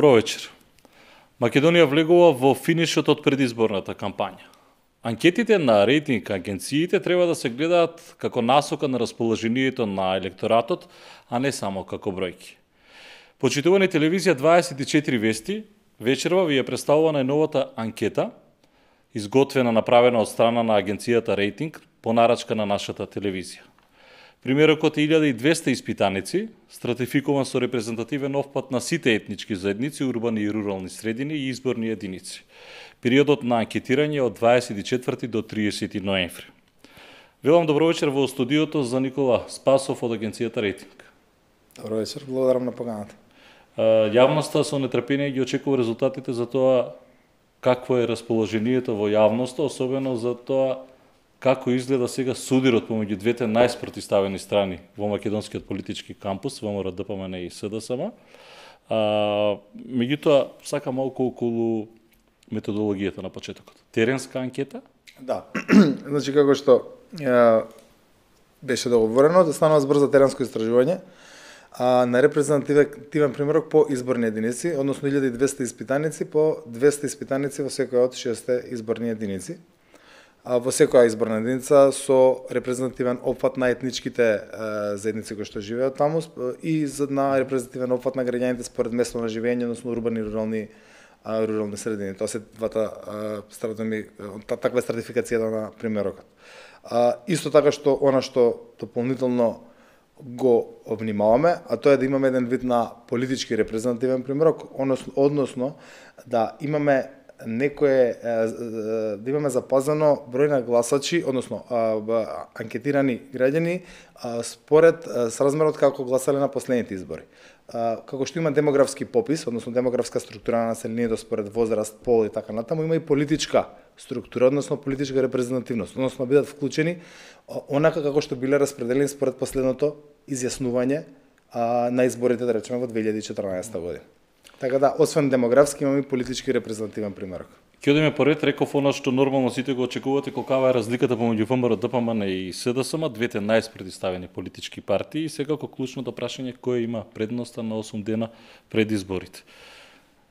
Добро вечер. Македонија влегува во финишот од предизборната кампања. Анкетите на рейтинг агенциите треба да се гледаат како насока на расположението на електоратот, а не само како бројки. Почитувани телевизија 24 вести, вечерва ви е представувана новата анкета, изготвена направена од страна на агенцијата Рейтинг по нарачка на нашата телевизија. Примерокот е 1200 испитаници, стратификуван со репрезентативен опфат на сите етнички заедници, урбани и рурални средини и изборни единици. Периодот на анкетирање од 24 до 30 ноември. Велам добро вечер во студиото за Никола Спасов од агенцијата Рейтинг. Добро вечер, благодарам на поканата. Јавноста со нетрпение ги очекува резултатите за тоа какво е расположението во јавноста, особено за тоа како изгледа сега судирот помеѓу двете најспротиставени страни во македонскиот политички кампус, ВМРО ДПМН и СДСМ. А, меѓутоа, сака малку околу методологијата на почетокот. Теренска анкета? Да. значи, како што е, беше договорено, да станува збор за теренско истражување, а, на репрезентативен примерок по изборни единици, односно 1200 испитаници по 200 испитаници во секоја од 6 изборни единици во секоја изборна единица со репрезентативен опфат на етничките заедници кои што живеат таму и за на репрезентативен опфат на граѓаните според место на живење, односно урбани и рурални рурални средини. Тоа се двата стратоми, таква стратификацијата на примерокот. Исто така што она што дополнително го обнимаваме, а тоа е да имаме еден вид на политички репрезентативен примерок, односно да имаме некое да имаме запазено број на гласачи, односно анкетирани граѓани според сразмерот како гласале на последните избори. Како што има демографски попис, односно демографска структура на населението според возраст, пол и така натаму, има и политичка структура, односно политичка репрезентативност, односно бидат вклучени онака како што биле распределени според последното изјаснување на изборите, да речеме, во 2014 година. Така да, освен демографски, имаме и политички репрезентативен примерок. Ќе одиме поред, реков она што нормално сите го очекувате, колкава е разликата помеѓу ВМРО, ДПМН и СДСМ, двете најспредставени политички партии, и секако клучното прашање кој има предноста на 8 дена пред изборите.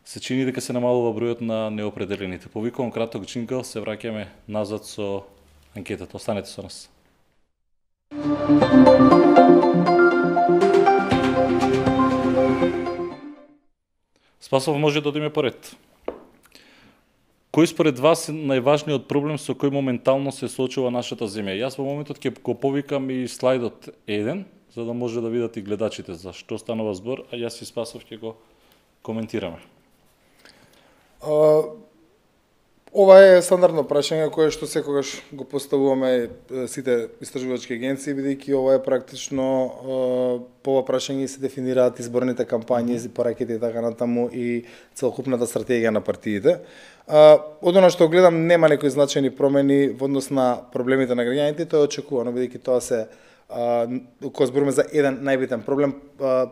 Се чини дека се намалува бројот на неопределените. Повикувам краток джингл, се враќаме назад со анкетата. Останете со нас. Спасов може да одиме поред. Кој според вас е најважниот проблем со кој моментално се соочува нашата земја? Јас во моментот ќе го повикам и слайдот еден, за да може да видат и гледачите за што станува збор, а јас и Спасов ќе го коментираме. Ова е стандардно прашање кое што секогаш го поставуваме сите истражувачки агенции, бидејќи ова е практично по ова прашање се дефинираат изборните кампањи, mm -hmm. пораките и така натаму и целокупната стратегија на партиите. Од она што гледам нема некои значајни промени во однос на проблемите на граѓаните, тоа е очекувано бидејќи тоа се кога збориме за еден најбитен проблем,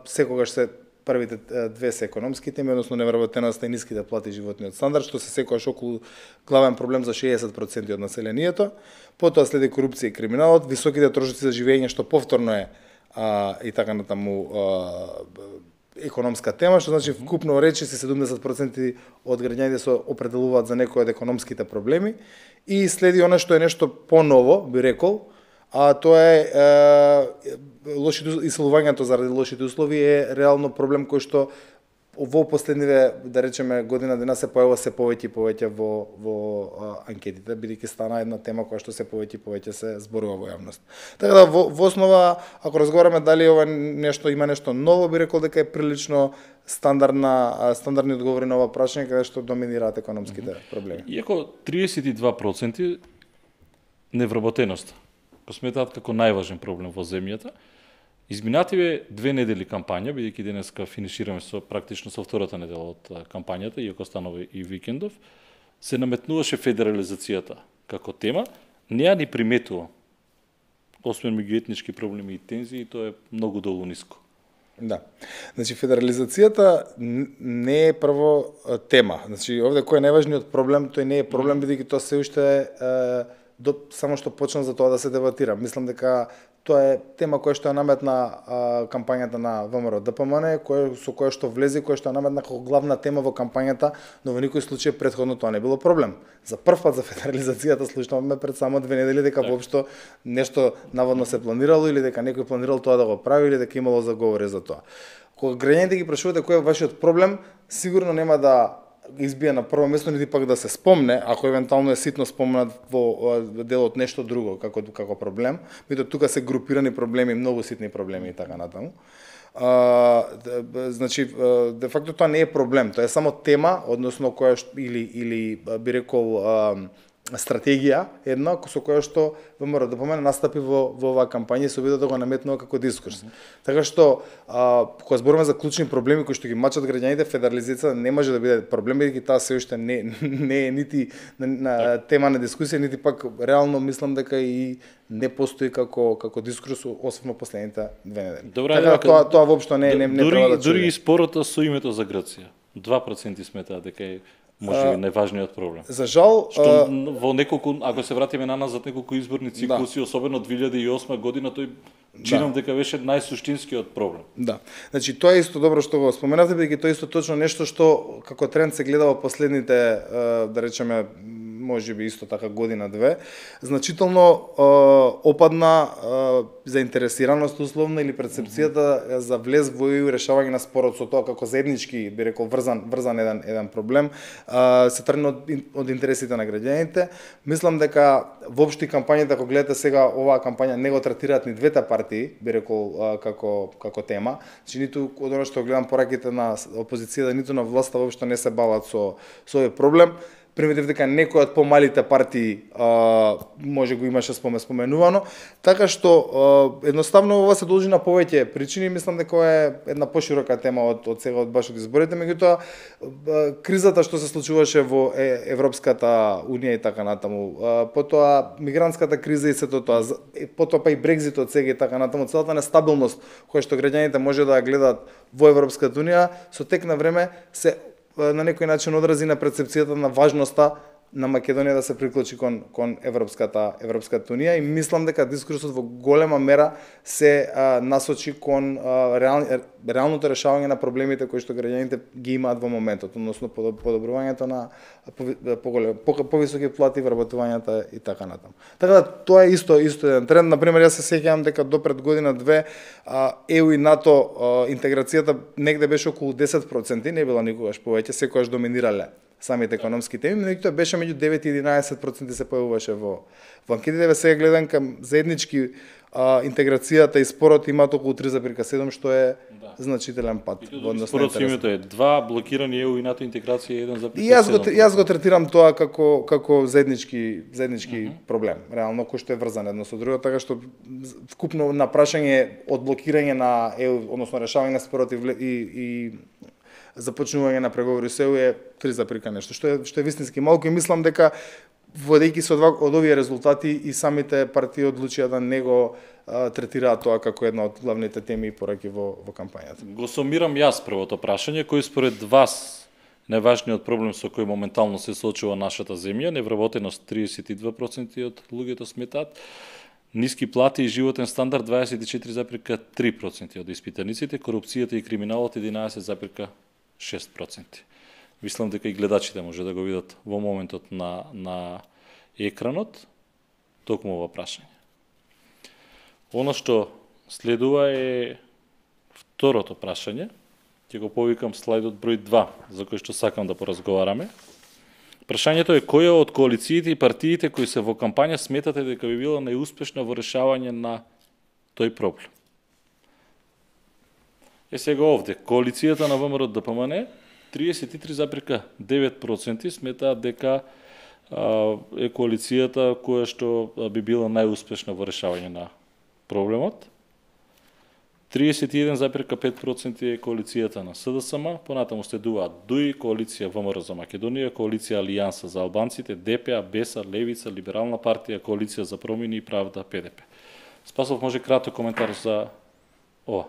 секогаш се првите две се економски теми, односно невработеноста и ниските плати животниот стандард, што се секојаш околу главен проблем за 60% од населението. Потоа следи корупција и криминалот, високите трошоци за живење што повторно е а, и така натаму а, економска тема, што значи вкупно речи се 70% од граѓаните се определуваат за некои од економските проблеми и следи она што е нешто поново, би рекол, а тоа е, е лошите исолувањето заради лошите услови е реално проблем кој што во последниве, да речеме, година дена се појава се повеќе и повеќе во, во а, анкетите, бидејќи стана една тема која што се повеќе и повеќе се зборува во јавност. Така да, во, во основа, ако разговараме дали ова нешто има нешто ново, би рекол дека е прилично стандардна, стандардни одговори на ова прашање, каде што доминираат економските проблеми. Иако 32% невработеност го сметаат како најважен проблем во земјата. Изминативе две недели кампања, бидејќи денеска финишираме со практично со втората недела од кампањата, иако станови и викендов, се наметнуваше федерализацијата како тема, не ја ни приметува. Освен меѓуетнички проблеми и тензии, тоа е многу долу ниско. Да. Значи, федерализацијата не е прво тема. Значи, овде кој е најважниот проблем, тој не е проблем, бидејќи тоа се уште е до, само што почна за тоа да се дебатира. Мислам дека тоа е тема која што ја наметна а, кампањата на ВМРО ДПМН, која, со која што влезе, која што ја наметна како главна тема во кампањата, но во никој случај предходно тоа не било проблем. За прв пат за федерализацијата слушнавме пред само две недели дека Так. воопшто нешто наводно се планирало или дека некој планирал тоа да го прави или дека имало заговори за тоа. Кога граѓаните ги прашувате кој е вашиот проблем, сигурно нема да избија на прво место, нити пак да се спомне, ако евентуално е ситно спомнат во делот нешто друго како како проблем, меѓутоа тука се групирани проблеми, многу ситни проблеми и така натаму. А, значи, де факто тоа не е проблем, тоа е само тема, односно која или, или би рекол а, стратегија една со која што ВМРО да помене настапи во во оваа кампања и се обида да го наметнува како дискурс. Така што а, кога зборуваме за клучни проблеми кои што ги мачат граѓаните, федерализацијата не може да биде проблем бидејќи таа се уште не не е нити на, на тема на дискусија, нити пак реално мислам дека и не постои како како дискурс освен последните две недели. Добра, така да тоа тоа воопшто не не не дури, треба да дури чуди. и спорото со името за Грција. 2% сметаат дека е може би најважниот проблем. За жал, Што а, во неколку, ако се вратиме на назад неколку изборни циклуси, особено 2008 година, тој чинам дека беше најсуштинскиот проблем. Да. Значи тоа е исто добро што го споменавте, бидејќи тоа е исто точно нешто што како тренд се гледа во последните да речеме може би исто така година две, значително е, опадна е, заинтересираност условно или перцепцијата за влез во и решавање на спорот со тоа како заеднички би рекол врзан врзан еден еден проблем, е, се тргна од, од интересите на граѓаните. Мислам дека воопшто кампањата ако гледате сега оваа кампања не го третираат ни двете партии, би рекол како како тема. Значи ниту од оно што гледам пораките на опозицијата, ниту на власта воопшто не се бават со со овој проблем. Приметив дека некои од помалите партии а, може го имаше спомен споменувано, така што а, едноставно ова се должи на повеќе причини, мислам дека е една поширока тема од од сега од баш од изборите, меѓутоа кризата што се случуваше во Европската унија и така натаму, а, потоа мигрантската криза и сето тоа, потоа па и Брекзитот сега и така натаму, целата нестабилност која што граѓаните може да ја гледаат во Европската унија, со тек на време се на некој начин одрази на прецепцијата на важноста на Македонија да се приклучи кон кон Европската Европската унија и мислам дека дискурсот во голема мера се а, насочи кон а, реал, реалното решавање на проблемите кои што граѓаните ги имаат во моментот, односно подобрувањето на пови- по, по, повисоки плати, вработувањата и така натаму. Така да тоа е исто исто еден тренд. На пример, јас се сеќавам дека до пред година две а, ЕУ и НАТО а, интеграцијата негде беше околу 10%, не била никогаш повеќе, секогаш доминирале самите економски теми, меѓутоа беше меѓу 9 и 11% се појавуваше во во анкетите. Сега гледам кам заеднички а, интеграцијата и спорот имаат околу 3,7 што е Да. значителен пат И во однос на интерес. името е 2 блокирани ЕУ и НАТО интеграција е 1 за И јас го јас го третирам тоа како како заеднички заеднички mm -hmm. проблем, реално кој што е врзан едно со друго, така што вкупно на прашање од блокирање на ЕУ, односно решавање на спорот и, и, и започнување на преговори со ЕУ е три заприка нешто, што е што е вистински малку и мислам дека водејќи се од, од овие резултати и самите партии одлучија да не го а, третираат тоа како една од главните теми и пораки во во кампањата. Го сумирам јас првото прашање, кој според вас најважниот проблем со кој моментално се соочува нашата земја, невработеност 32% од луѓето сметат ниски плати и животен стандард 24,3% од испитаниците, корупцијата и криминалот 6%. Мислам дека и гледачите може да го видат во моментот на, на екранот, токму ова прашање. Оно што следува е второто прашање. Ќе го повикам слайдот број 2, за кој што сакам да поразговараме. Прашањето е која од коалициите и партиите кои се во кампања сметате дека би била најуспешна во решавање на тој проблем? Е сега овде, коалицијата на ВМРО ДПМН 33,9% сметаат дека а, е коалицијата која што би била најуспешна во решавање на проблемот. 31,5% е коалицијата на СДСМ, понатаму следуваат ДУИ, коалиција ВМРО за Македонија, коалиција Алијанса за албанците, ДПА, БЕСА, Левица, Либерална партија, коалиција за промени и Правда, ПДП. Спасов може краток коментар за ова.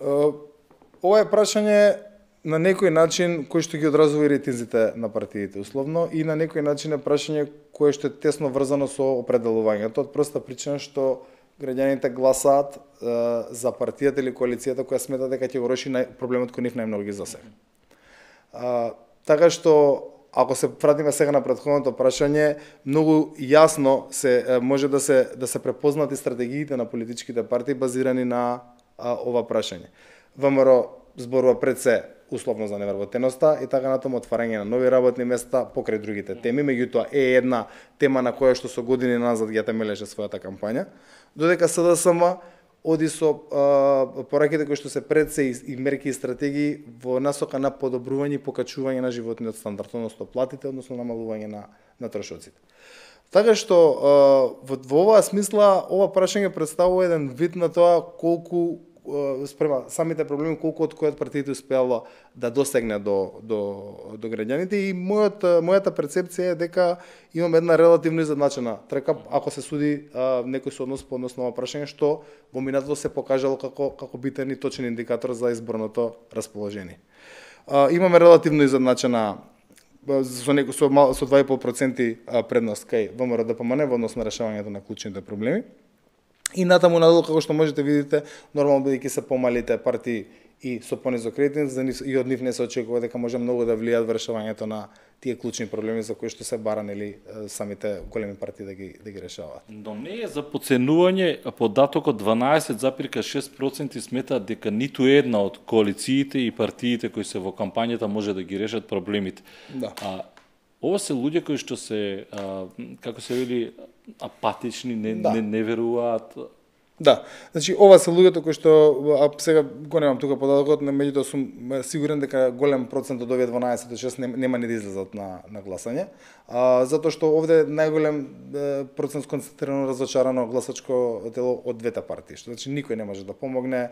Ова е прашање на некој начин кој што ги одразува и ретинзите на партиите условно и на некој начин е прашање кое што е тесно врзано со определувањето од проста причина што граѓаните гласаат е, за партијата или коалицијата која смета дека ќе го реши нај, проблемот кој нив најмногу ги засега. Така што ако се вратиме сега на претходното прашање, многу јасно се може да се да се препознати стратегиите на политичките партии базирани на а, ова прашање. ВМРО зборува пред се условно за невработеноста и така натаму отварање на нови работни места покрај другите теми, меѓутоа е една тема на која што со години назад ја темелеше својата кампања, додека СДСМ оди со а, пораките кои што се пред се и, и мерки и стратегии во насока на подобрување и покачување на животниот стандард, односно платите, односно намалување на на трошоците. Така што во, во оваа смисла ова прашање представува еден вид на тоа колку спрема самите проблеми колку од којот партиите успеало да достигне до до до граѓаните и мојот мојата перцепција е дека имам една релативно изедначена трка ако се суди а, некој сооднос по однос на ова прашање што во минатото се покажало како како битен и точен индикатор за изборното расположение. А, имаме релативно изедначена со некој со, со 2,5% предност кај ВМРО ДПМН во однос на решавањето на клучните проблеми. И натаму надолу, како што можете видите, нормално бидејќи се помалите партии и со понизок рейтинг, и од нив не се очекува дека може многу да влијат во решавањето на тие клучни проблеми за кои што се баранели самите големи партии да ги да ги решаваат. Но не е за подценување податокот 12,6% сметаат дека ниту една од коалициите и партиите кои се во кампањата може да ги решат проблемите. Да. А, ова се луѓе кои што се а, како се вели апатични, не, да. не, не веруваат. Да, значи ова се луѓето кои што а сега го немам тука податокот, но меѓутоа сум сигурен дека голем процент од овие 12 нема ни да излезат на на гласање. А, затоа што овде најголем процент концентрирано разочарано гласачко тело од двете партии, што значи никој не може да помогне,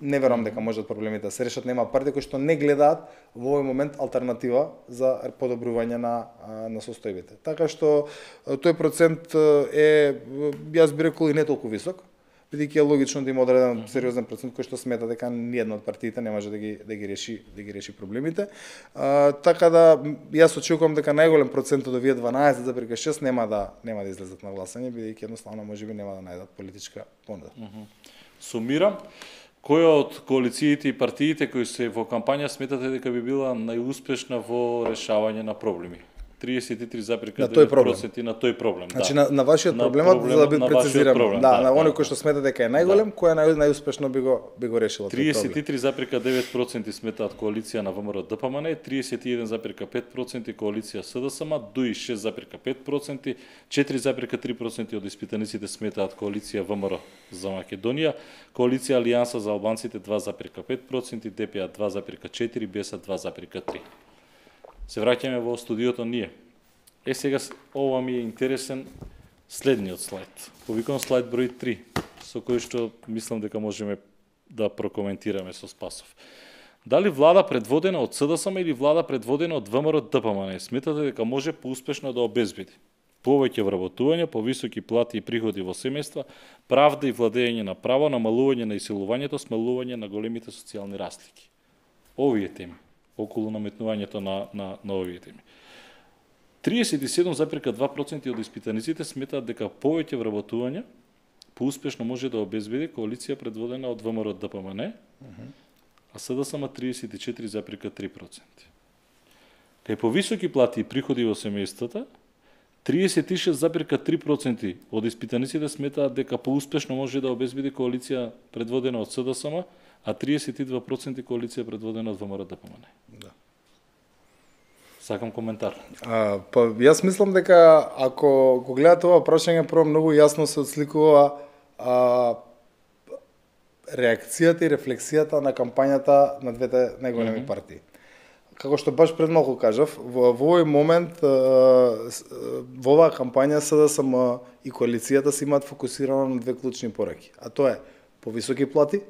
не верувам дека можат да проблемите да се решат. Нема партии кои што не гледаат во овој момент алтернатива за подобрување на на состојбите. Така што тој процент е јас би рекол и не толку висок, бидејќи е логично да има одреден сериозен процент кој што смета дека ниедна од партиите не може да ги да ги реши да ги реши проблемите. А, така да јас очекувам дека најголем процент од овие 12,6 нема да нема да излезат на гласање бидејќи едноставно можеби нема да најдат политичка понуда. Сумирам. Која од коалициите и партиите кои се во кампања сметате дека би била најуспешна во решавање на проблеми? 33,9% на тој проблем. на тој проблем. Значи да. на, на вашиот проблемот за да би прецизирам. Проблем, да, да, на оној да, кој што смета дека е најголем, да. кој нај, најуспешно би го би го решила 33,9% сметаат коалиција на ВМРО ДПМН, 31,5% коалиција СДСМ, дуи 6,5%, 4,3% од испитаниците сметаат коалиција ВМРО за Македонија, коалиција Алијанса за албанците 2,5%, ДПА 2,4%, БЕСА 2,3% се враќаме во студиото ние. Е сега ова ми е интересен следниот слайд. Повикам слайд број 3, со кој што мислам дека можеме да прокоментираме со Спасов. Дали влада предводена од СДСМ или влада предводена од ВМРО ДПМН сметате дека може поуспешно да обезбеди повеќе вработување, повисоки плати и приходи во семејства, правда и владење на право, намалување на исилувањето, смалување на големите социјални разлики. Овие теми околу наметнувањето на, на, на овие теми. 37,2% од испитаниците сметаат дека повеќе вработување поуспешно може да обезбеди коалиција предводена од ВМРО ДПМН, uh -huh. а СДСМ 34,3%. Кај повисоки плати и приходи во семејствата, 36,3% од испитаниците сметаат дека поуспешно може да обезбеди коалиција предводена од СДСМ, а 32% коалиција предводена од ВМРО ДПМН. Да. Сакам коментар. А, па јас мислам дека ако го гледате ова прашање, прво многу јасно се отсликува а, реакцијата и рефлексијата на кампањата на двете најголеми mm -hmm. партии. Како што баш пред малку кажав, во, во овој момент во оваа кампања СДСМ и коалицијата се имаат фокусирано на две клучни пораки, а тоа е повисоки плати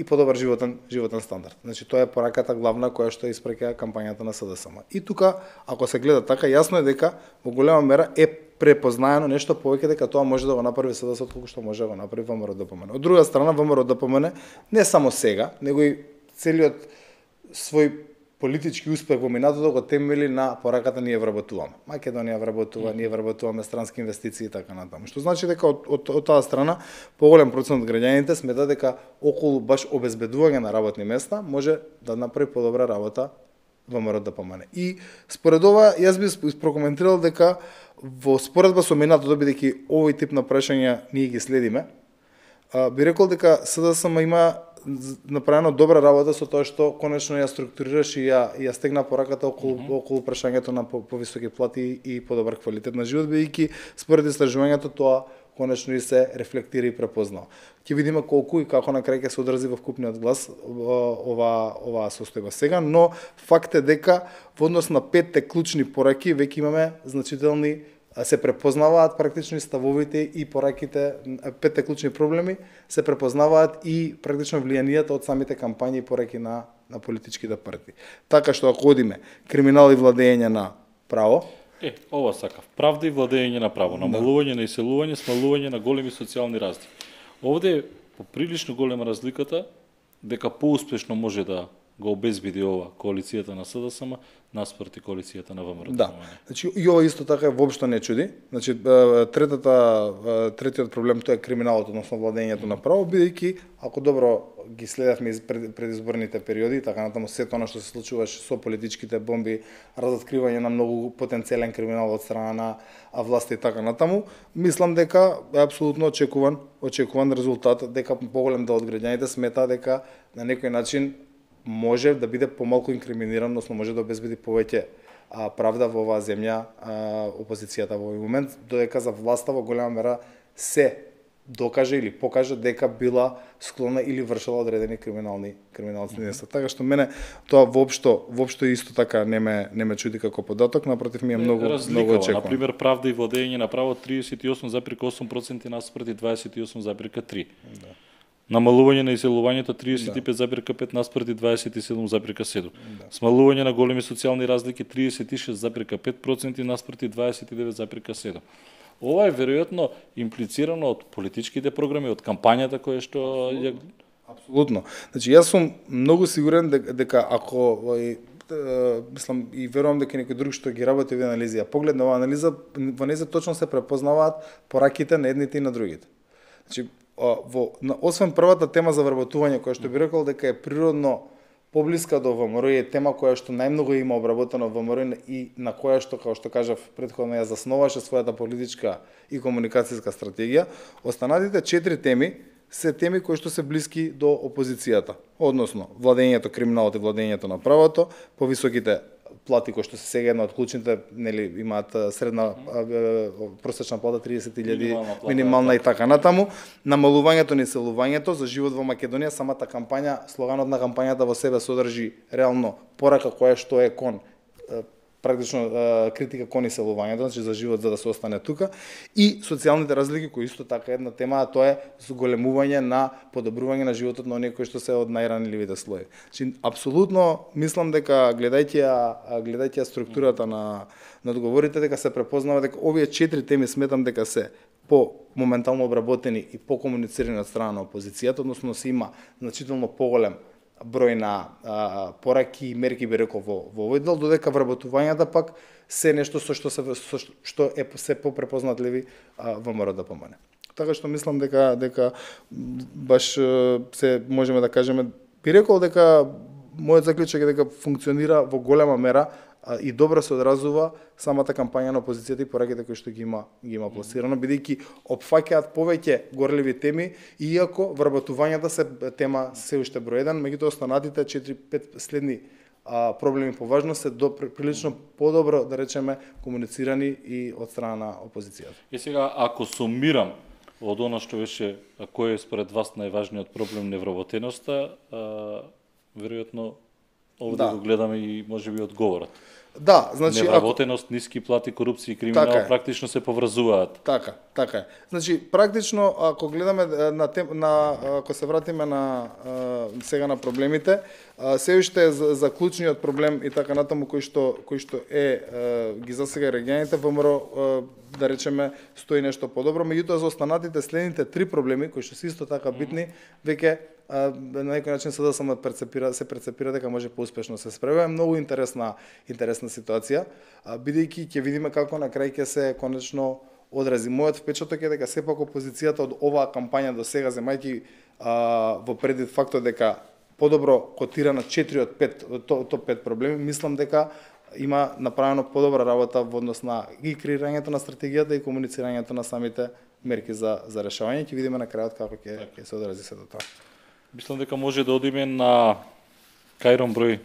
и подобар животен животен стандард. Значи тоа е пораката главна која што испраќа кампањата на СДСМ. И тука, ако се гледа така, јасно е дека во голема мера е препознаено нешто повеќе дека тоа може да го направи СДСМ отколку што може да го направи ВМРО да ДПМН. Од друга страна, ВМРО да ДПМН не само сега, него и целиот свој политички успех во минатото го темели на пораката ние вработуваме. Македонија вработува, ние вработуваме странски инвестиции и така натаму. Што значи дека од, од, од таа страна поголем процент од граѓаните смета дека околу баш обезбедување на работни места може да направи подобра работа ВМРО да помане. И според ова јас би прокоментирал дека во споредба со минатото бидејќи овој тип на прашања ние ги следиме, би рекол дека СДСМ има направено добра работа со тоа што конечно ја структурираш и ја ја стегна пораката околу mm -hmm. околу прашањето на повисоки плати и подобар квалитет на живот бидејќи според истражувањето тоа конечно и се рефлектира и препознава. Ќе видиме колку и како на крај ќе се одрази во вкупниот глас ова ова состојба сега, но факт е дека во однос на петте клучни пораки веќе имаме значителни се препознаваат практично и ставовите и пораките, петте клучни проблеми се препознаваат и практично влијанијата од самите кампањи и пораки на на политичките партии. Така што ако одиме криминал и владење на право, Е, ова сакав. Правда и владење на право, намалување да. на иселување, смалување на големи социјални разлики. Овде е поприлично голема разликата дека поуспешно може да го обезбеди ова коалицијата на СДСМ наспроти коалицијата на ВМРО. Да. Значи и ова исто така воопшто не чуди. Значи третата третиот проблем тоа е криминалот, односно владењето на право, бидејќи ако добро ги следевме пред, предизборните периоди, така натаму сето она што се случуваше со политичките бомби, разоткривање на многу потенцијален криминал од страна на власти и така натаму, мислам дека е апсолутно очекуван, очекуван резултат, дека поголем дел од граѓаните смета дека на некој начин може да биде помалку инкриминиран, односно може да обезбеди повеќе а, правда во оваа земја а, опозицијата во овој момент, додека за власта во голема мера се докаже или покаже дека била склона или вршала одредени криминални криминални mm Така што мене тоа воопшто воопшто исто така не ме не ме чуди како податок, напротив ми е многу Разликава. многу очекувано. На пример правда и владење на право 38,8% наспроти 28,3. Да намалување на иселувањето 35,5 наспроти 27,7. Да. Смалување на големи социјални разлики 36,5% наспроти 29,7. Ова е веројатно имплицирано од политичките програми, од кампањата која што ја Апсолутно. Значи јас сум многу сигурен дека, дека ако и, мислам и верувам дека некој друг што ги работи овие анализи, а погледна оваа анализа, во нејзе точно се препознаваат пораките на едните и на другите. Значи во на, освен првата тема за вработување која што би рекол дека е природно поблиска до ВМРО е тема која што најмногу има обработено во ВМРО и на која што како што кажав претходно ја засноваше својата политичка и комуникацијска стратегија, останатите четири теми се теми кои што се блиски до опозицијата, односно владењето криминалот и владењето на правото, повисоките плати кои што се сега една од клучните, нели имаат средна просечна плата 30.000 минимална, минимална и така натаму, намалувањето на иселувањето за живот во Македонија, самата кампања, слоганот на кампањата во себе содржи реално порака која што е кон практично критика кон иселувањето, значи за живот за да се остане тука и социјалните разлики кои исто така една тема, а тоа е зголемување на подобрување на животот на оние кои што се од најранливите слои. Значи апсолутно мислам дека гледајќи ја гледајќи ја структурата на на одговорите дека се препознава дека овие четири теми сметам дека се по моментално обработени и по комуницирани од страна на опозицијата, односно се има значително поголем број на а, пораки и мерки би рекол во, во овој дел, додека вработувањата пак се нешто со што се со што е се попрепознатливи а, ВМРО да помане. Така што мислам дека дека баш се можеме да кажеме би рекол дека мојот заклучок е дека функционира во голема мера и добро се одразува самата кампања на опозицијата и пораките кои што ги има ги има пласирано бидејќи опфаќаат повеќе горливи теми иако вработувањата се тема се уште број 1 меѓутоа останатите 4-5 следни а, проблеми по важност се до прилично подобро да речеме комуницирани и од страна на опозицијата. И сега ако сумирам од она што беше кој е според вас најважниот проблем невработеноста, веројатно овде да. го гледаме и можеби одговорот. Да, значи невработеност, ако... ниски плати, корупција и криминал така практично се поврзуваат. Така, така е. Значи практично ако гледаме на тем, на ако се вратиме на сега на проблемите, се уште за, за клучниот проблем и така натаму кој што кој што е ги засега регионите ВМРО да речеме стои нешто подобро, меѓутоа за останатите следните три проблеми кои што се исто така битни, веќе на некој начин СДСМ перцепира се перцепира дека може поуспешно се справи. Е многу интересна интересна ситуација, бидејќи ќе видиме како на крај ќе се конечно одрази. Мојот впечаток е дека сепак опозицијата од оваа кампања до сега земајќи во предвид фактот дека подобро котира на 4 од 5 топ 5 проблеми, мислам дека има направено подобра работа во однос на и креирањето на стратегијата и комуницирањето на самите мерки за за решавање. Ќе видиме на крајот како ќе така. ќе се одрази се до тоа. Мислам дека може да одиме на Кајрон број,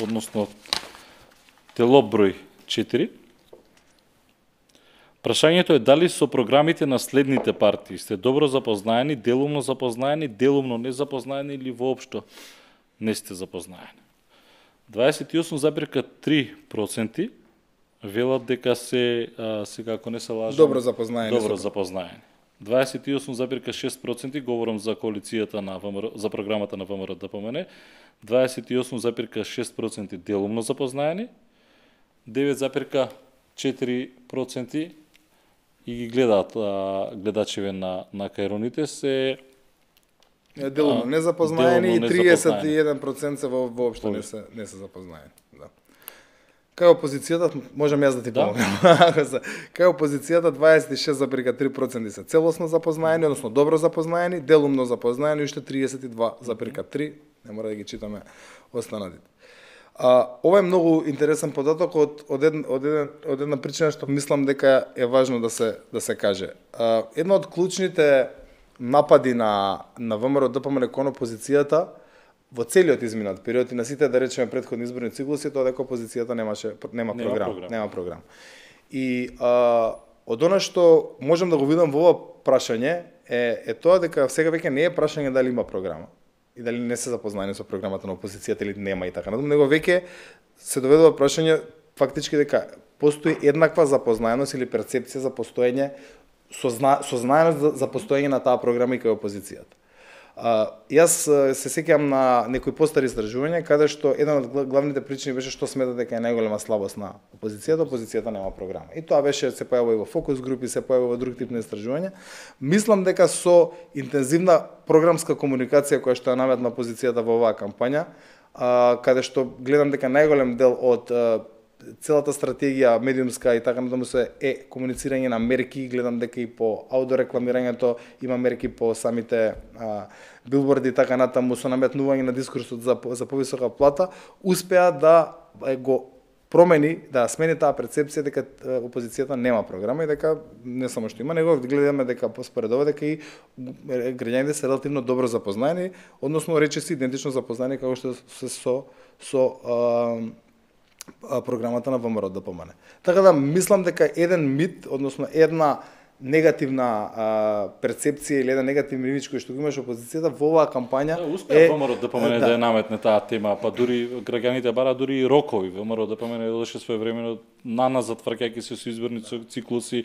односно Телоп број 4. Прашањето е дали со програмите на следните партии сте добро запознаени, делумно запознаени, делумно незапознаени или воопшто не сте запознаени. 28,3% велат дека се, а, сега ако не се лажам, Добро запознаени. добро запознаени. 28,6% говорам за коалицијата на ВМРО, за програмата на ВМРО да помене, 28,6% делумно запознаени, 9,4% и ги гледаат а, гледачеве на на кајроните се Делумно незапознаени и делумно 31% се во воопшто не се не се запознаени. Да. Кај опозицијата, можам јас да ти Да. помогнам. Се- Кај опозицијата 26,3% се целосно запознаени, односно добро запознаени, делумно запознаени, уште 32,3, не мора да ги читаме останатите. А, ова е многу интересен податок од од, ед, од, еден, од една причина што мислам дека е важно да се да се каже. А, една од клучните напади на на ВМРО ДПМН кон опозицијата во целиот изминат период и на сите да речеме претходни изборни циклуси тоа дека опозицијата немаше нема Нема програм, програм. нема програм. И а, од она што можам да го видам во ова прашање е е тоа дека сега веќе не е прашање дали има програма и дали не се запознаени со програмата на опозицијата или нема и така натаму, него веќе се доведува прашање фактички дека постои еднаква запознаеност или перцепција за постоење созна, сознаеност за, за постоење на таа програма и кај опозицијата. А, јас се сеќавам на некои постари истражувања каде што еден од главните причини беше што смета дека е најголема слабост на опозицијата, опозицијата нема програма. И тоа беше се појавува и во фокус групи, се појавува во друг тип на истражувања. Мислам дека со интензивна програмска комуникација која што ја наметна опозицијата во оваа кампања, а, каде што гледам дека најголем дел од целата стратегија медиумска и така натаму се е комуницирање на мерки, гледам дека и по аудиорекламирањето има мерки по самите а, билборди и така натаму со наметнување на дискурсот за за повисока плата, успеа да е, го промени, да смени таа перцепција дека опозицијата нема програма и дека не само што има, него гледаме дека според ова дека и граѓаните се релативно добро запознаени, односно речиси идентично запознаени како што се со со а, програмата на ВМРО да помане. Така да мислам дека еден мит, односно една негативна а, перцепција или еден негативен имидж кој што го имаше опозицијата во оваа кампања Да, успеа ВМРО да помене да, ја наметне таа тема, па дури граѓаните бара дури и рокови. ВМРО да помене додеше своевремено на назад вракајќи се со изборни ци- циклуси,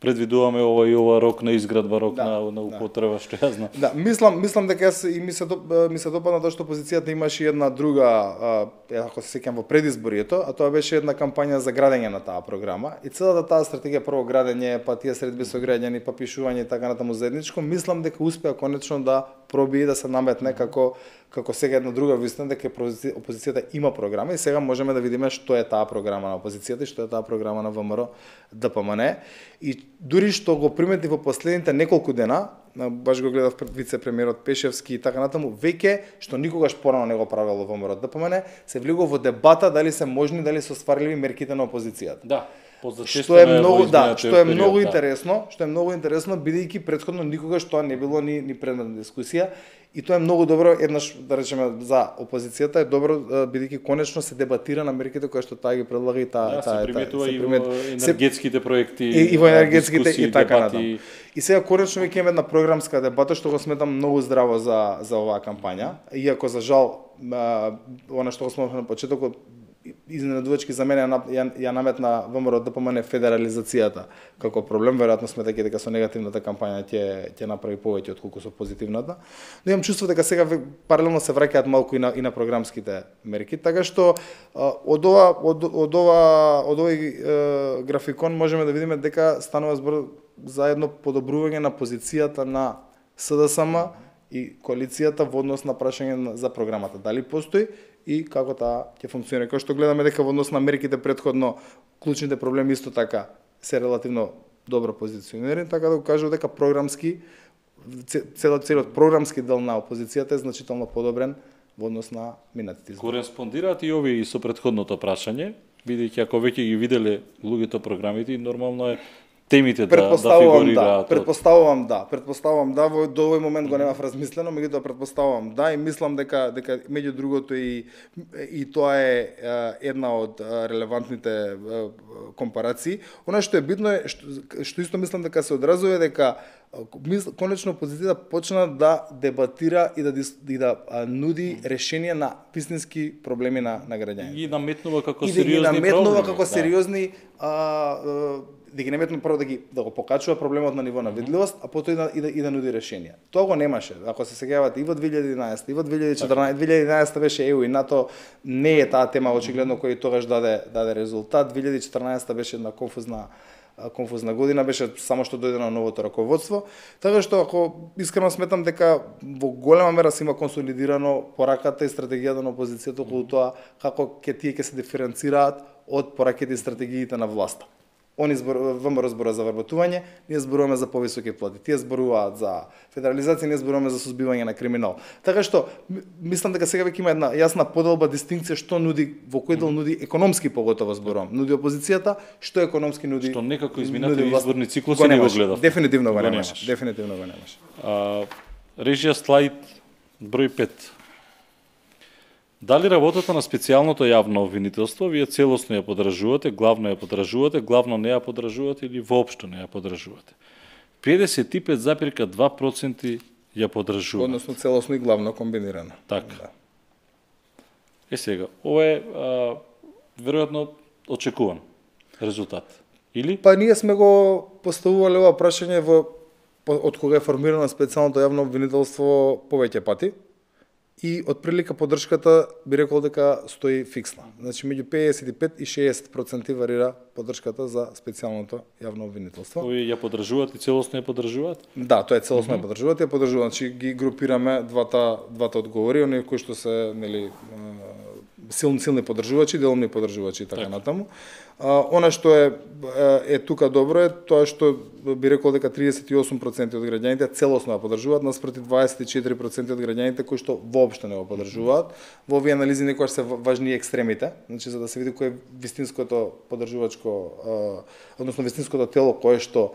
предвидуваме ова и ова рок на изградба, рок Да, на, на да. употреба, што ја знам. Да, мислам, мислам дека јас и ми се ми се допадна тоа што опозицијата имаше една друга, а, е, ако се сеќам во предизборието, а тоа беше една кампања за градење на таа програма. И целата таа стратегија прво градење, па тие средби со граѓани, па пишување и така натаму заедничко, мислам дека успеа конечно да проби да се наметне како како сега една друга вистина дека опозицијата има програма и сега можеме да видиме што е таа програма на опозицијата и што е таа програма на ВМРО ДПМН. И дури што го примети во последните неколку дена, баш го гледав пред вице-премиерот Пешевски и така натаму, веќе што никогаш порано не го правело ВМРО ДПМН, се влегува во дебата дали се можни, дали се остварливи мерките на опозицијата. Да, Што е во многу, да, што е период, многу да. интересно, што е многу интересно бидејќи претходно никогаш тоа не било ни ни предмет на дискусија и тоа е многу добро еднаш да речеме за опозицијата е добро бидејќи конечно се дебатира на мерките кои што таа ги предлага и таа Да, таа се приметува и примет- во се- енергетските проекти, и, и во енергетските и така натаму. И сега конечно веќе имаме една програмска дебата што го сметам многу здраво за за оваа кампања, иако за жал она што го спомнав на почетокот изненадувачки за мене ја, ја, наметна ВМРО да помене федерализацијата како проблем, веројатно сметајќи дека со негативната кампања ќе ќе направи повеќе отколку со позитивната. Но имам чувство дека сега паралелно се враќаат малку и на и на програмските мерки, така што од ова од, од ова од овој е, графикон можеме да видиме дека станува збор за едно подобрување на позицијата на СДСМ и коалицијата во однос на прашање за програмата. Дали постои и како таа ќе функционира. Кој што гледаме дека во однос на мерките предходно клучните проблеми исто така се релативно добро позиционирани, така да го кажу дека програмски целот целот програмски дел на опозицијата е значително подобрен во однос на минатите избори. Кореспондираат и овие и со предходното прашање, бидејќи ако веќе ги виделе луѓето програмите, нормално е темите да, да фигурираат. Да, предпоставувам да, предпоставувам да, во до овој момент го немав размислено, меѓутоа предпоставувам да и мислам дека дека меѓу другото и и тоа е една од релевантните компарации. Она што е битно е што, што исто мислам дека се одразува дека конечно опозицијата почна да дебатира и да и да нуди решение на вистински проблеми на на граѓаните. И наметнува како и сериозни да ги наметнува како да. сериозни а, а да ги наметнува прво да ги да го покачува проблемот на ниво на видливост, а потоа и да, и да, и да нуди решенија. Тоа го немаше. Ако се сеќавате и во 2011, и во 2014, 2011 беше ЕУ и НАТО не е таа тема очигледно кој тогаш даде даде резултат. 2014 беше една конфузна конфузна година беше само што дојде на новото раководство. Така што ако искрено сметам дека во голема мера се има консолидирано пораката и стратегијата на опозицијата околу тоа како ќе тие ќе се диференцираат од пораките и стратегиите на власта. Они збор, ВМРО зборува за вработување, ние зборуваме за повисоки плати. Тие зборуваат за федерализација, ние зборуваме за сузбивање на криминал. Така што мислам дека сега веќе има една јасна поделба дистинкција што нуди во кој дел нуди економски поготово зборувам. Нуди опозицијата, што економски нуди Што некако изминати изборни циклуси не го гледав. Дефинитивно го немаш. Дефинитивно го немаш. А, режија слайд број 5. Дали работата на специјалното јавно обвинителство вие целосно ја подржувате, главно ја подржувате, главно не ја подржувате или воопшто не ја подржувате? 55,2% ја подржува. Односно целосно и главно комбинирано. Така. Да. Е сега, ова е а, веројатно очекуван резултат. Или? Па ние сме го поставувале ова прашање во од кога е формирано специјалното јавно обвинителство повеќе пати и од прилика поддршката би рекол дека стои фиксна. Значи меѓу 55 и 60% варира поддршката за специјалното јавно обвинителство. Кои ја поддржуваат и целосно ја поддржуваат? Да, тоа е целосно mm -hmm. ја поддржуваат, ја поддржуваат, значи ги групираме двата двата одговори, оние кои што се нели силни силни поддржувачи, делумни поддржувачи и така, така. натаму. А, она што е, е тука добро е тоа што би рекол дека 38% од граѓаните целосно ја поддржуваат наспроти 24% од граѓаните кои што воопшто не го поддржуваат. Во овие анализи некојаш се важни екстремите, значи за да се види кој е вистинското поддржувачко односно вистинското тело кое што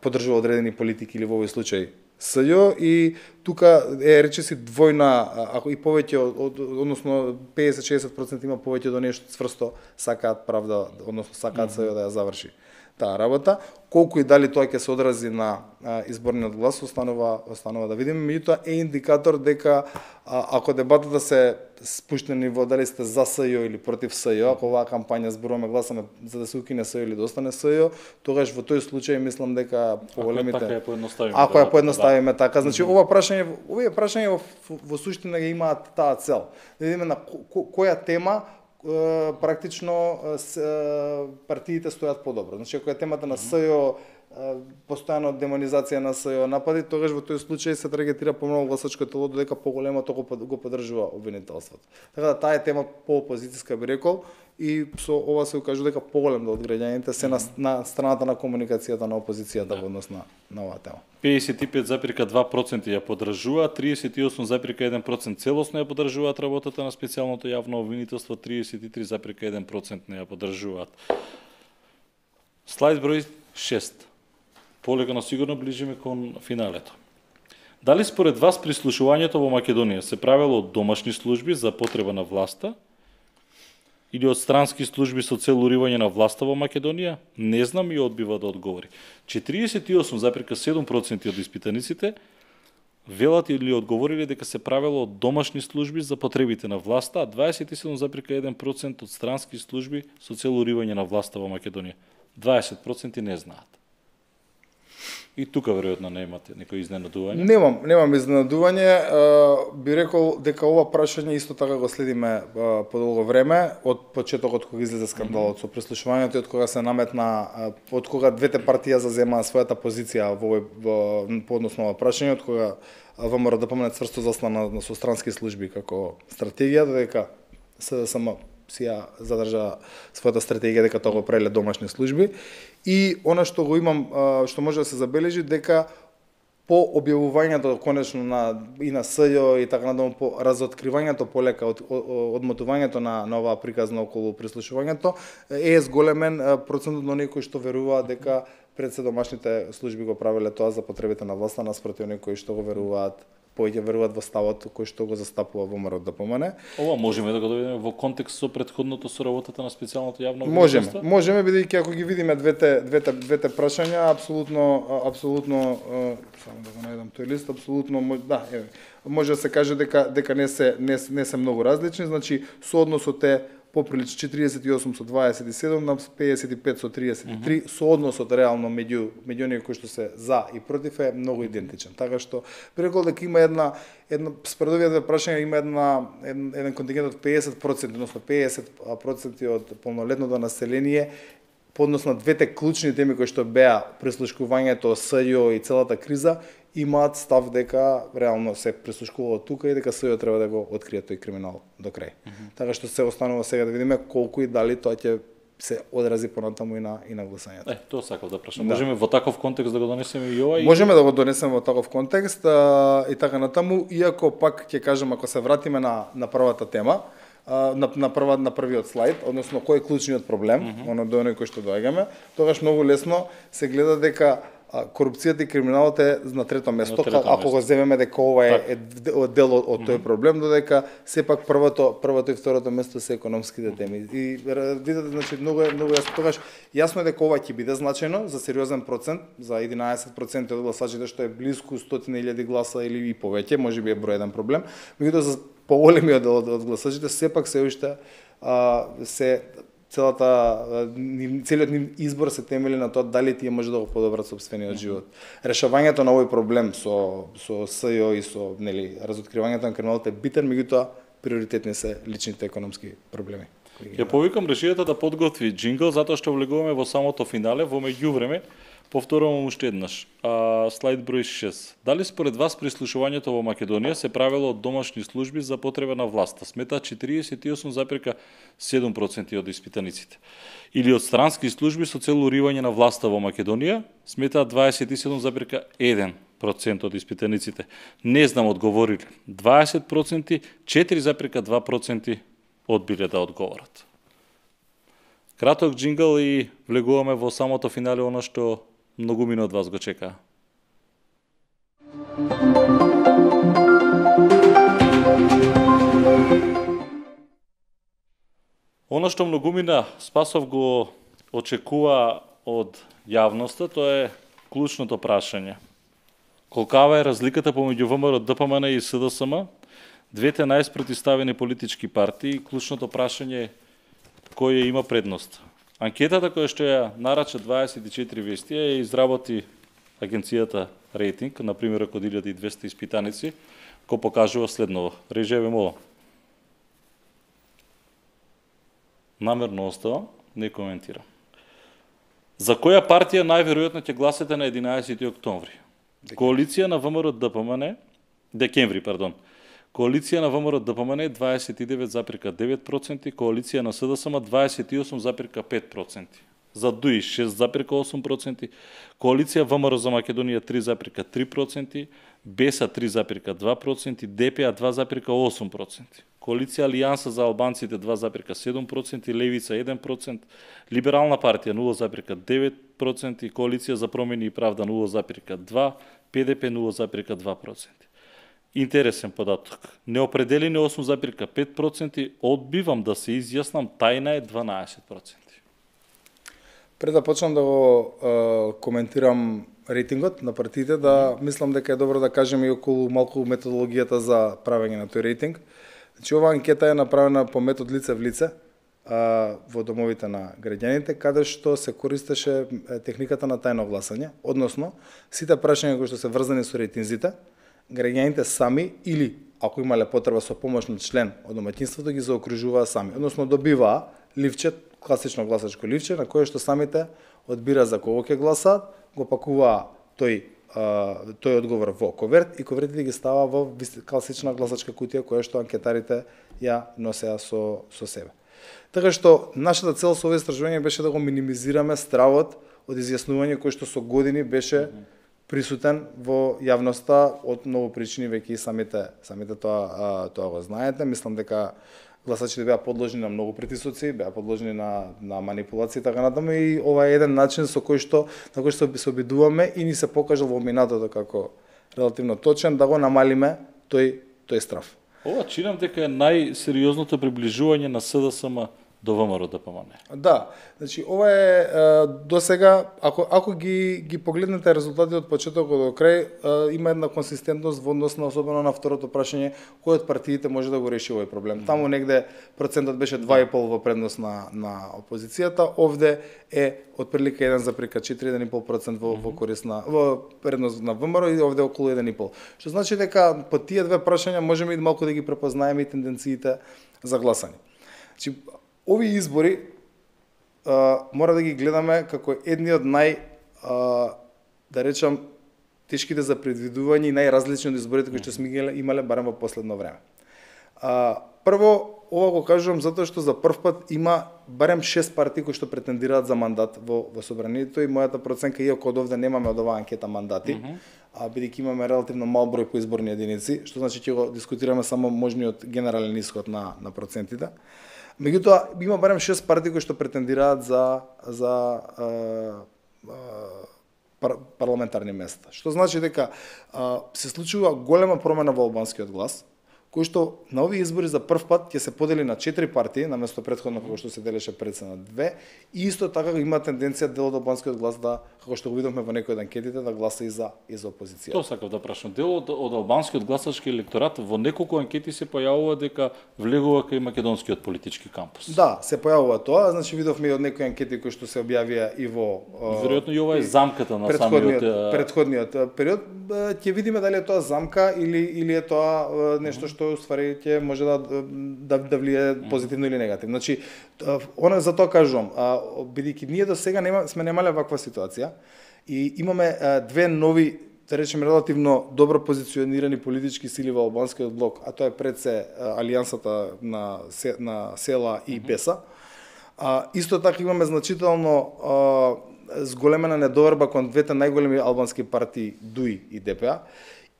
поддржува одредени политики или во овој случај СЈО и тука е речеси двојна, ако и повеќе од, односно 50-60% има повеќе до нешто цврсто сакаат правда, односно сакаат СЈО да ја заврши таа работа. Колку и дали тоа ќе се одрази на изборниот глас останува останува да видиме, меѓутоа е индикатор дека а, ако дебатата се спушти на ниво дали сте за СЈО или против СЈО, ако оваа кампања зборуваме гласаме за да се укине СЈО или да остане СЈО, тогаш во тој случај мислам дека поголемите Ако така ја поедноставиме, ако ја поедноставиме да. така, значи ова прашање овие прашања во, во суштина ја имаат таа цел. Да видиме на ко, која тема практично партиите стојат подобро. Значи, ако е темата на СЈО, постојано демонизација на СЈО напади, тогаш во тој случај се таргетира помногу гласачко тело додека поголемото го, го поддржува обвинителството. Така да таа е тема по опозицијска би рекол и со ова се укажува дека поголем дел од граѓаните се на, на страната на комуникацијата на опозицијата да. во однос на, на оваа тема. 55,2% ја поддржуваат, 38,1% целосно ја поддржуваат работата на специјалното јавно обвинителство, 33,1% не ја поддржуваат. Слайд број 6 полека но сигурно ближиме кон финалето. Дали според вас прислушувањето во Македонија се правело од домашни служби за потреба на власта или од странски служби со цел уривање на власта во Македонија? Не знам и одбива да одговори. 48,7% од испитаниците велат или одговориле дека се правело од домашни служби за потребите на власта, а 27,1% од странски служби со цел уривање на власта во Македонија. 20% не знаат. И тука веројатно немате некој изненадување. Немам, немам изненадување. Би рекол дека ова прашање исто така го следиме по долго време, од почетокот кога излезе скандалот со прислушувањето и од кога се наметна, од кога двете партија заземаа својата позиција во овој во, по однос на ова прашање, од кога ВМРО да помене цврсто заслана со странски служби како стратегија, додека СДСМ си ја задржа својата стратегија дека тоа го преле домашни служби. И она што го имам што може да се забележи дека по објавувањето конечно на и на СЈО и така надолу по разоткривањето полека од одмотувањето на на оваа приказна околу прислушувањето е зголемен процентот на оние кои што веруваат дека пред се домашните служби го правеле тоа за потребите на власта наспроти оние кои што го веруваат повеќе веруваат во ставот кој што го застапува во МРОД да помане. Ова можеме да го доведеме во контекст со предходното со работата на специјалното јавно Можеме, можеме бидејќи ако ги видиме двете двете двете прашања апсолутно апсолутно само да го најдам тој лист, апсолутно да, е, може да се каже дека дека не се не, не се многу различни, значи соодносот е поприлично 48 со 27 на 55 со 33 mm -hmm. соодносот реално меѓу меѓу оние кои што се за и против е многу идентичен. Така што би рекол дека има една една според овие две прашања има една еден, еден контингент од 50%, односно 50% од полнолетното население по однос на двете клучни теми кои што беа прислушкувањето, СЈО и целата криза, имаат став дека реално се прислушкува тука и дека СЈО треба да го открие тој криминал до крај. Mm -hmm. Така што се останува сега да видиме колку и дали тоа ќе се одрази понатаму и на и на гласањето. Е, тоа сакав да прашам. Да. Можеме во таков контекст да го донесеме и ова и Можеме да го донесеме во таков контекст а, и така натаму, иако пак ќе кажам ако се вратиме на на првата тема, а, на на прва на првиот слайд, односно кој е клучниот проблем, mm -hmm. оно до оној кој што доаѓаме, тогаш многу лесно се гледа дека корупцијата и криминалот е на трето место, на трето ако место. го земеме дека ова е, е, дел од, тој проблем, додека сепак првото првото и второто место се економските теми. И видите, значи многу е многу јасно тогаш јасно е дека ова ќе биде значајно за сериозен процент, за 11% од гласачите што е близку 100.000 гласа или и повеќе, можеби е број еден проблем. Меѓутоа за поголемиот дел од, од гласачите сепак се уште а, се целата целиот нив избор се темели на тоа дали тие може да го подобрат собствениот живот. Решавањето на овој проблем со со СЈО и со нели разоткривањето на криминалот е битен, меѓутоа приоритетни се личните економски проблеми. Ја повикам решијата да подготви джингл затоа што влегуваме во самото финале во меѓувреме Повторувам уште еднаш. А, слайд број 6. Дали според вас прислушувањето во Македонија се правило од домашни служби за потреба на власта? Смета 48,7% од испитаниците. Или од странски служби со цел уривање на власта во Македонија? Смета 27,1% од испитаниците. Не знам одговорили. 20%, 4,2% одбиле да одговорат. Краток джингл и влегуваме во самото финале оно што многумина од вас го чека. Оно што многумина Спасов го очекува од јавноста, тоа е клучното прашање. Колкава е разликата помеѓу ВМРО, ДПМН и СДСМ, двете најспротиставени политички партии, клучното прашање е има предност. Анкетата која што ја нарача 24 вести ја изработи агенцијата рейтинг, на пример од 1200 испитаници, ко покажува следново. Режеве молам. Намерно оставам, не коментирам. За која партија најверојатно ќе гласате на 11 октомври? Коалиција на ВМРО ДПМН, декември, пардон. Коалиција на ВМРО ДПМН 29,9%, коалиција на СДСМ 28,5%. За ДУИ 6,8%, коалиција ВМРО за Македонија 3,3%, БЕСА 3,2%, ДПА 2,8%. Коалиција Алијанса за албанците 2,7%, Левица 1%, Либерална партија 0,9%, Коалиција за промени и правда 0,2%, ПДП 0,2% интересен податок. Неопределени 8,5%, одбивам да се изјаснам, тајна е 12%. Пред да почнам да го е, коментирам рейтингот на партиите, да мислам дека е добро да кажеме и околу малку методологијата за правење на тој рейтинг. Значи, ова анкета е направена по метод лице в лице, а, во домовите на граѓаните, каде што се користеше техниката на тајно гласање, односно, сите прашања кои што се врзани со рейтинзите, граѓаните сами или ако имале потреба со помош на член од домаќинството ги заокружуваа сами, односно добиваа ливче, класично гласачко ливче на кое што самите одбира за кого ќе гласаат, го пакуваа тој тој одговор во коверт и ковертите ги става во класична гласачка кутија која што анкетарите ја носеа со со себе. Така што нашата цел со овој истражување беше да го минимизираме стравот од изјаснување кој што со години беше присутен во јавноста од многу причини веќе и самите самите тоа тоа го знаете. Мислам дека гласачите беа подложени на многу притисоци, беа подложени на на манипулации така натаму и ова е еден начин со кој што на кој што се обидуваме и ни се покажал во минатото како релативно точен да го намалиме тој тој страф. Ова чинам дека е најсериозното приближување на СДСМ до ВМРО да ДПМН. Да, значи ова е, до сега ако ако ги ги погледнете резултатите од почеток до крај, има една консистентност во однос на особено на второто прашање кој од партиите може да го реши овој проблем. Таму негде процентот беше 2,5 во предност на на опозицијата, овде е отприлика 1,4 1,5% во во корист на во предност на ВМРО и овде околу 1,5. Што значи дека по тие две прашања можеме и малку да ги препознаеме и тенденциите за гласање. Значи, овие избори а, мора да ги гледаме како едни од нај а, да речам тешките за предвидување и најразлични од изборите кои што сме ги имале барем во последно време. А, прво, ова го кажувам затоа што за прв пат има барем шест партии кои што претендираат за мандат во, во собранието и мојата проценка, иако од овде немаме од оваа анкета мандати, mm -hmm. а бидејќи имаме релативно мал број по изборни единици, што значи ќе го дискутираме само можниот генерален исход на, на процентите. Меѓутоа, има барем шест партии кои што претендираат за, за е, пар, парламентарни места. Што значи дека е, се случува голема промена во албанскиот глас, кој што на овие избори за прв пат ќе се подели на четири партии, наместо предходно кога што се делеше пред се на две, и исто така има тенденција дел од албанскиот глас да, како што го видовме во некои од анкетите, да гласа и за и за опозиција. Тоа сакав да прашам. Дел од, од албанскиот гласачки електорат во неколку анкети се појавува дека влегува кај македонскиот политички кампус. Да, се појавува тоа, значи видовме и од некои анкети кои што се објавија и во Веројатно и ова е замката на предходниот, самиот предходниот период. Ќе видиме дали е тоа замка или или е тоа нешто што ствари ќе може да да, да влие позитивно или негативно. Значи, она за тоа кажувам, бидејќи ние до сега нема сме немале ваква ситуација и имаме две нови да речеме релативно добро позиционирани политички сили во албанскиот блок, а тоа е пред се алијансата на се, на села и Беса. А, исто така имаме значително а, зголемена недоверба кон двете најголеми албански партии ДУИ и ДПА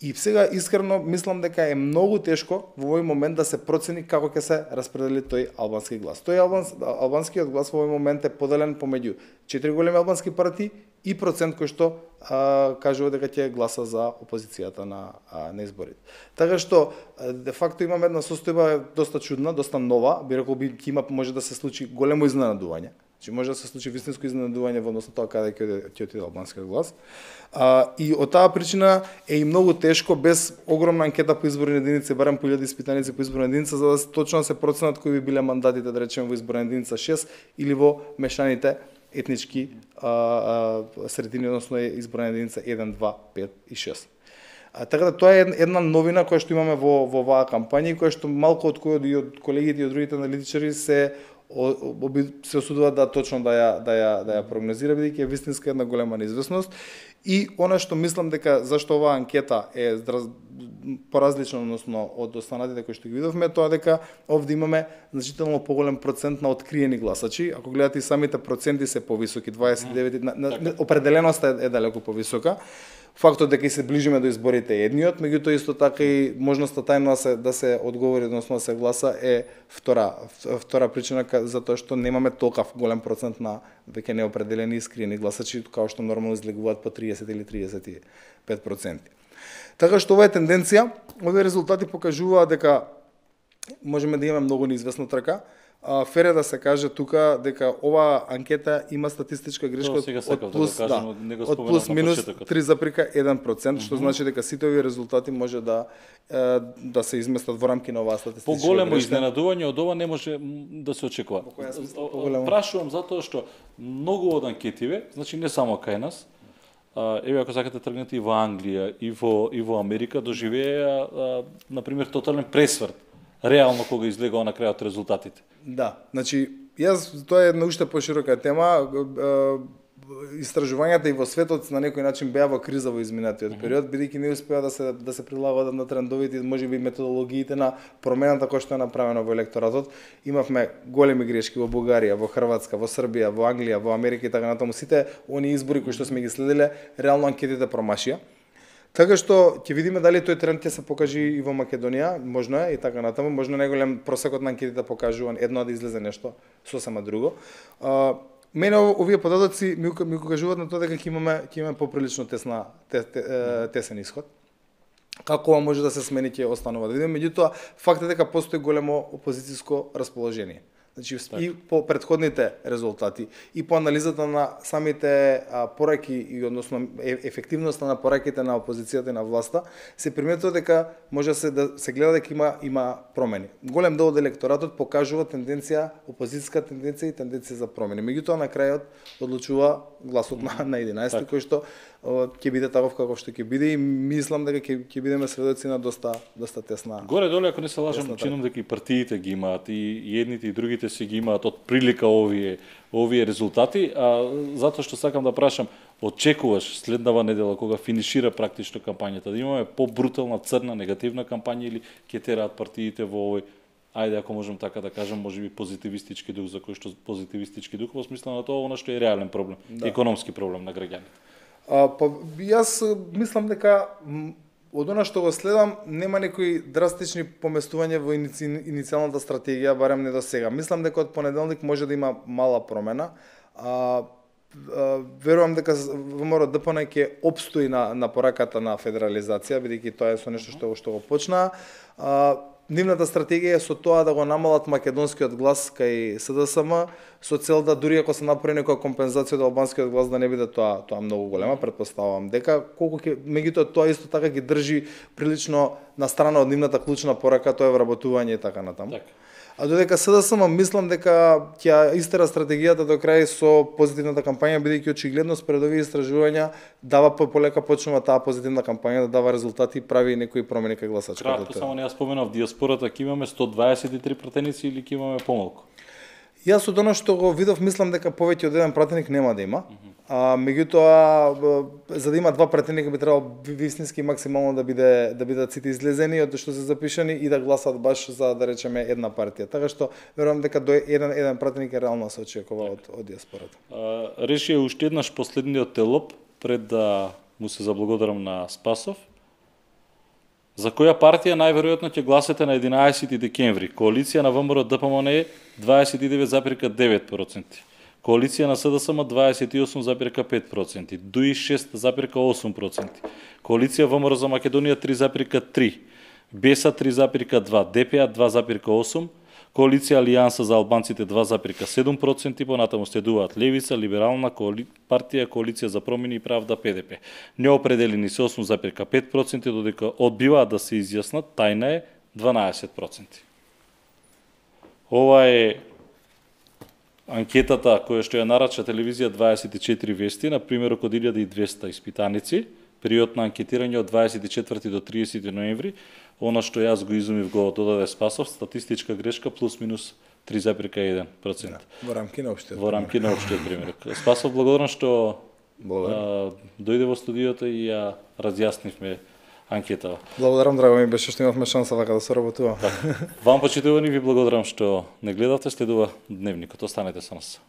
И сега искрено мислам дека е многу тешко во овој момент да се процени како ќе се распредели тој албански глас. Тој албанс, албанскиот глас во овој момент е поделен помеѓу четири големи албански партии и процент кој што а, кажува дека ќе гласа за опозицијата на а, на изборите. Така што де факто имаме една состојба доста чудна, доста нова, би рекол би има може да се случи големо изненадување Значи може да се случи вистинско изненадување во однос на тоа каде ќе ќе отиде албанскиот глас. А, и од таа причина е и многу тешко без огромна анкета по изборни единици, барем по илјади испитаници по изборна единица за да точно да се проценат кои би биле мандатите да речеме во изборна единица 6 или во мешаните етнички а, а, средини, односно изборна единица 1, 2, 5 и 6. А, така да тоа е една новина која што имаме во во оваа кампања и која што малку од кој од колегите и од другите аналитичари се се осудува да точно да ја да ја да ја прогнозира бидејќи е вистинска една голема неизвестност и она што мислам дека зашто оваа анкета е поразлична односно од останатите кои што ги видовме тоа дека овде имаме значително поголем процент на откриени гласачи. Ако гледате и самите проценти се повисоки 29 на, на, на, определеноста е, е далеку повисока. Фактот дека и се ближиме до изборите е едниот, меѓутоа исто така и можноста тајно да се да се одговори, односно да се гласа е втора втора причина за тоа што немаме толкав голем процент на веќе неопределени искрени гласачи како што нормално излегуваат по 30 или 35%. Така што ова е тенденција, овие резултати покажуваат дека можеме да имаме многу неизвестна трака, а, фер е да се каже тука дека ова анкета има статистичка грешка од да го плюс, кажам, не го од споменав плюс минус почетокот. 3,1%, што значи дека сите овие резултати може да да се изместат во рамки на оваа статистичка Поголемо грешка. изненадување од ова не може да се очекува. Прашувам затоа што многу од анкетиве, значи не само кај нас, еве ако сакате да тргнете и во Англија и во и во Америка доживеа на пример тотален пресврт реално кога излегоа на крајот резултатите. Да, значи јас тоа е една уште поширока тема. Истражувањата и во светот на некој начин беа во криза во изминатиот период, бидејќи не успеа да се да се прилагодат на трендовите и можеби методологиите на промената која што е направена во електоратот. Имавме големи грешки во Бугарија, во Хрватска, во Србија, во Англија, во Америка и така натаму. Сите они избори кои што сме ги следеле, реално анкетите промашија. Така што ќе видиме дали тој тренд ќе се покажи и во Македонија, можно е и така натаму, можно најголем просекот на анкетите покажува едно да излезе нешто сосема друго. Мене овие податоци ми, ми укажуваат на тоа дека ќе имаме ќе имаме поприлично тесна те, те, тесен исход. Како ова може да се смени ќе останува да видиме, меѓутоа факт е дека постои големо опозицијско расположение. Значи и по предходните резултати и по анализата на самите а, пораки и односно е, ефективноста на пораките на опозицијата и на власта се приметува дека може да се да се гледа дека има има промени. Голем дел од електоратот покажува тенденција, опозицијска тенденција и тенденција за промени. Меѓутоа на крајот одлучува гласот на на 11 Така. кој што ќе биде таков каков што ќе биде и мислам дека ќе ќе бидеме сведоци на доста доста тесна. Горе доле ако не се лажам, чинам дека и партиите ги имаат и и едните и другите си ги имаат од прилика овие овие резултати, а затоа што сакам да прашам, очекуваш следнава недела кога финишира практично кампањата да имаме побрутална црна негативна кампања или ќе тераат партиите во овој ајде ако можам така да кажам, можеби позитивистички дух за кој што позитивистички дух во смисла на тоа она што е реален проблем, да. економски проблем на граѓаните. А, па, јас мислам дека од она што го следам, нема некои драстични поместувања во иници, иницијалната стратегија, барем не до сега. Мислам дека од понеделник може да има мала промена. А, а, верувам дека ВМРО ДПН ќе обстои на, на пораката на федерализација, бидејќи тоа е со нешто што, што го почна. Нивната стратегија е со тоа да го намалат македонскиот глас кај СДСМ со цел да дури ако се направи некоја компензација од албанскиот глас да не биде тоа тоа многу голема, предпоставувам дека колку ќе меѓутоа тоа исто така ги држи прилично на страна од нивната клучна порака, тоа е вработување и така натаму. Така. А додека СДСМ мислам дека ќе истера стратегијата до крај со позитивната кампања бидејќи очигледно спред овие истражувања дава по полека почнува таа позитивна кампања да дава резултати и прави некои промени кај гласачката. Кратко само не ја споменав диаспората ќе имаме 123 пратеници или ќе имаме помалку. Јас од оно што го видов мислам дека повеќе од еден пратеник нема да има. А меѓутоа за да има два пратеника би требало ви- вистински максимално да биде да бидат сите излезени од што се запишани и да гласат баш за да речеме една партија. Така што верувам дека до еден еден пратеник е реално се очекува од од диаспората. А, реши е уште еднаш последниот телоп пред да му се заблагодарам на Спасов. За која партија најверојатно ќе гласате на 11 декември? Коалиција на ВМРО ДПМН е 29,9%. Коалиција на СДСМ 28,5%, ДУИ 6,8%, Коалиција ВМРО за Македонија 3,3%, БЕСА 3,2%, ДПА 2,8%, Коалиција Алијанса за албанците 2,7%, понатаму следуваат Левица, Либерална коали... партија, Коалиција за промени и правда ПДП. Неопределени се 8,5%, додека одбиваат да се изјаснат, тајна е 12%. Ова е анкетата која што ја нарача телевизија 24 вести на примерок од 1200 испитаници, период на анкетирање од 24 до 30 ноември, она што јас го изумив го додаде Спасов, статистичка грешка плюс минус 3,1%. Да, Во рамки на општиот. во рамки на општиот примерок. Спасов, благодарам што Благодарам. дојде во студиото и ја разјаснивме анкетава. Благодарам, драго ми беше што имавме шанса вака да соработуваме. Вам почитувани ви благодарам што не гледате, следува дневникот. Останете со нас.